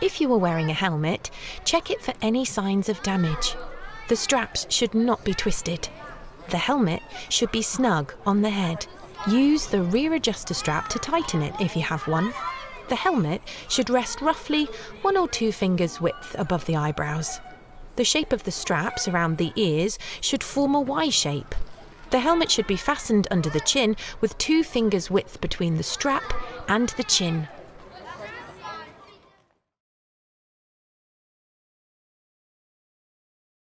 If you are wearing a helmet, check it for any signs of damage. The straps should not be twisted. The helmet should be snug on the head. Use the rear adjuster strap to tighten it if you have one. The helmet should rest roughly one or two fingers width above the eyebrows. The shape of the straps around the ears should form a Y shape. The helmet should be fastened under the chin with two fingers width between the strap and the chin.